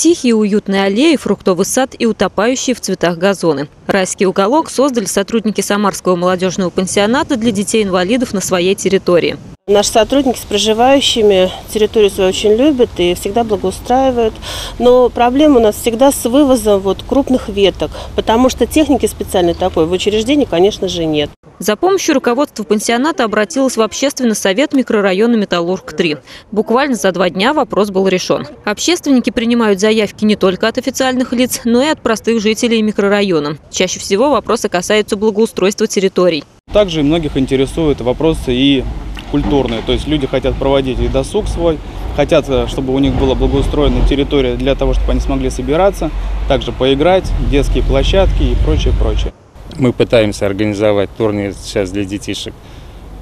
Тихие уютные аллеи, фруктовый сад и утопающие в цветах газоны. Райский уголок создали сотрудники Самарского молодежного пансионата для детей-инвалидов на своей территории. Наши сотрудники с проживающими территорию свою очень любят и всегда благоустраивают. Но проблема у нас всегда с вывозом вот крупных веток, потому что техники специальной такой в учреждении, конечно же, нет. За помощью руководство пансионата обратилось в общественный совет микрорайона Металлург-3. Буквально за два дня вопрос был решен. Общественники принимают заявки не только от официальных лиц, но и от простых жителей микрорайона. Чаще всего вопросы касаются благоустройства территорий. Также многих интересуют вопросы и культурные. То есть люди хотят проводить и досуг свой, хотят, э, чтобы у них была благоустроена территория для того, чтобы они смогли собираться, также поиграть, детские площадки и прочее, прочее. Мы пытаемся организовать турнир сейчас для детишек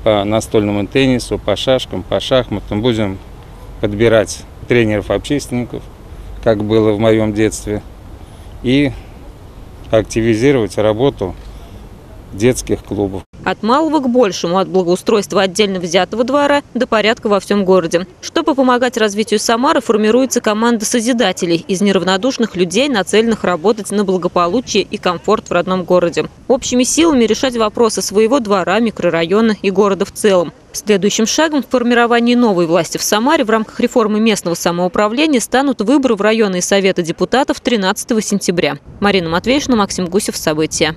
по настольному теннису, по шашкам, по шахматам. Будем подбирать тренеров-общественников, как было в моем детстве, и активизировать работу детских клубов. От малого к большему, от благоустройства отдельно взятого двора до порядка во всем городе. Чтобы помогать развитию Самары, формируется команда созидателей из неравнодушных людей, нацеленных работать на благополучие и комфорт в родном городе. Общими силами решать вопросы своего двора, микрорайона и города в целом. Следующим шагом в формировании новой власти в Самаре в рамках реформы местного самоуправления станут выборы в районные советы депутатов 13 сентября. Марина Матвеевна, Максим Гусев. События.